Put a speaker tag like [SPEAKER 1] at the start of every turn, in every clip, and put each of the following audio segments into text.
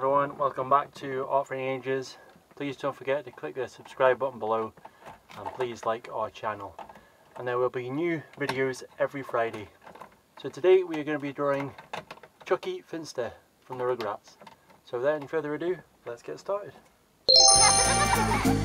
[SPEAKER 1] everyone, welcome back to Art for Ages. Please don't forget to click the subscribe button below and please like our channel. And there will be new videos every Friday. So today we are going to be drawing Chuckie Finster from the Rugrats. So without any further ado, let's get started.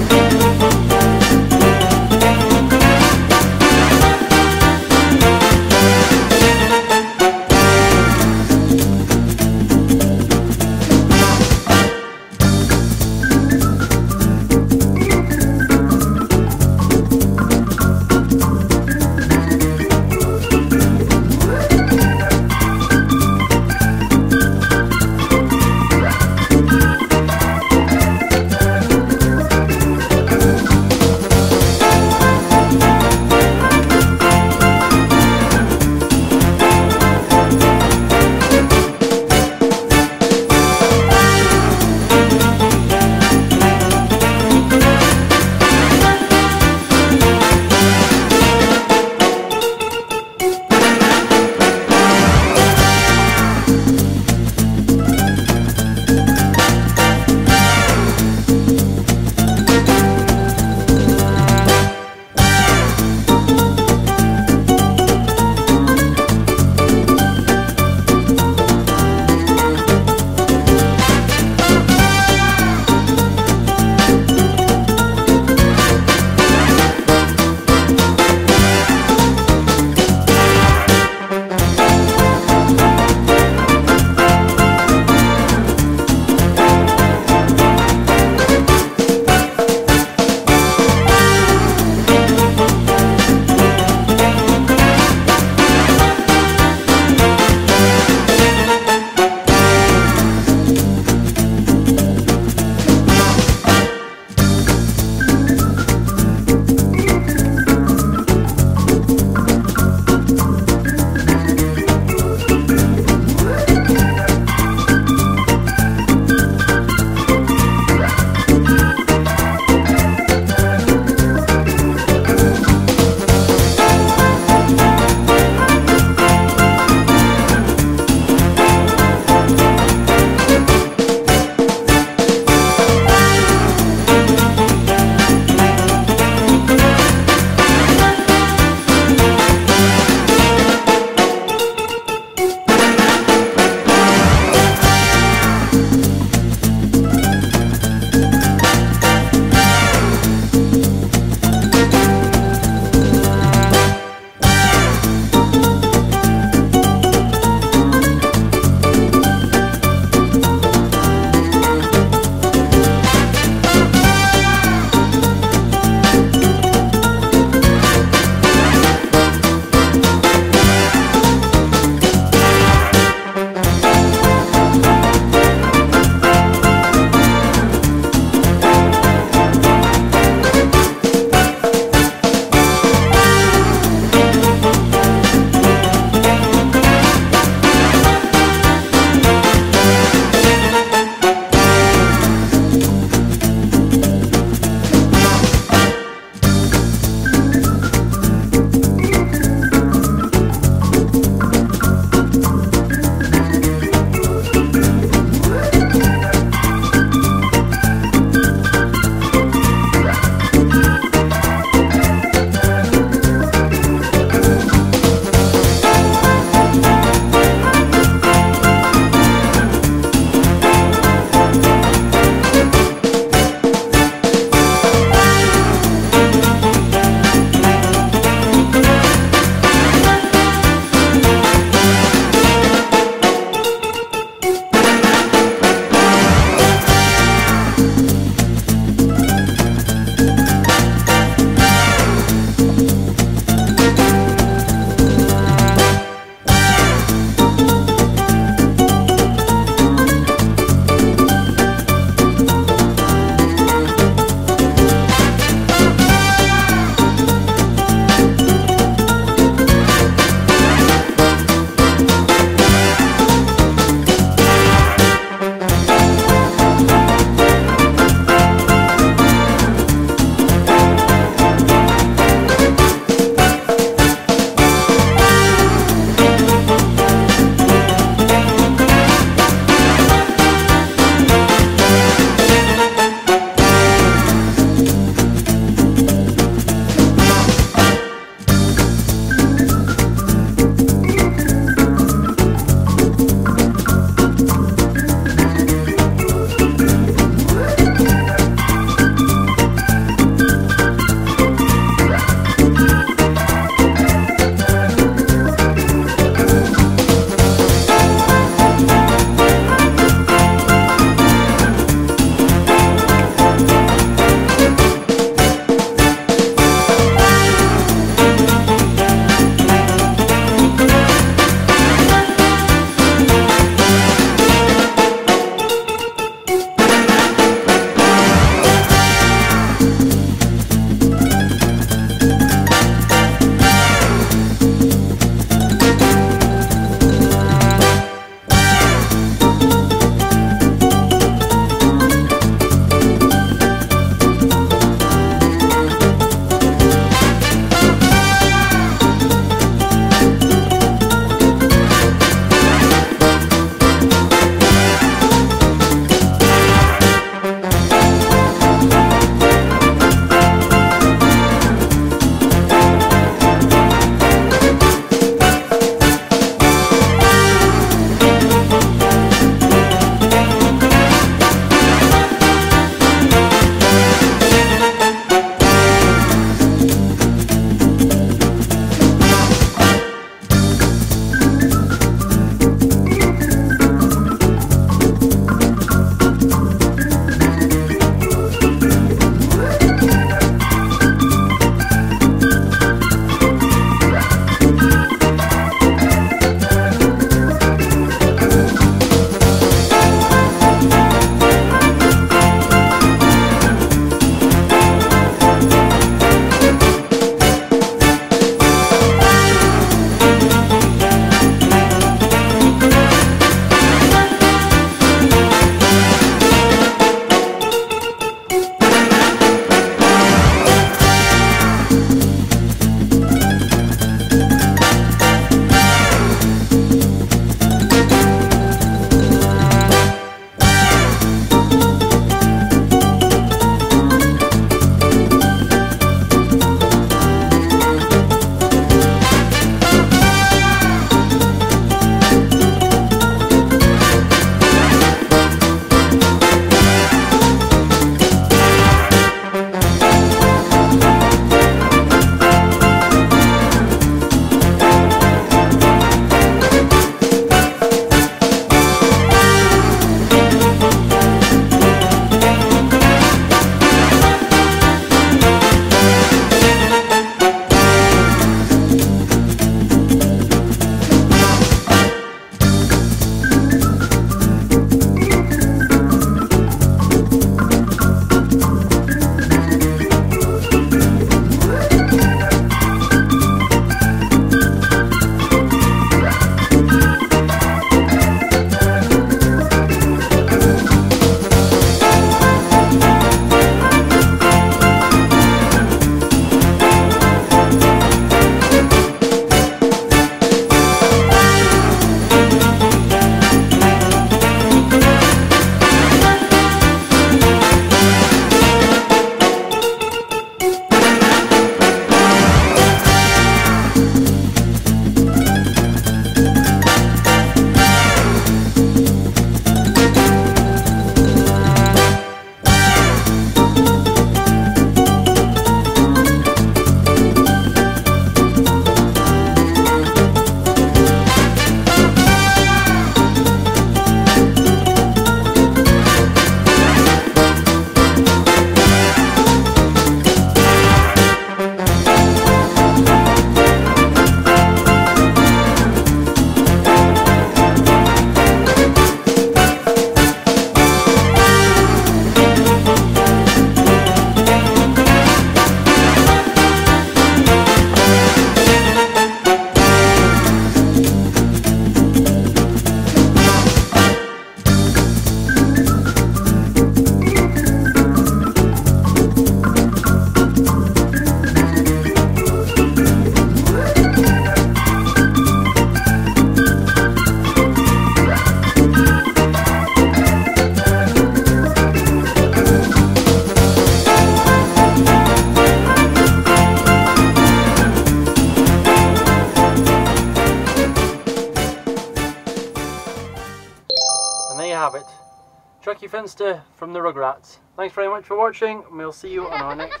[SPEAKER 1] from the Rugrats. Thanks very much for watching and we'll see you on our next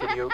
[SPEAKER 1] video.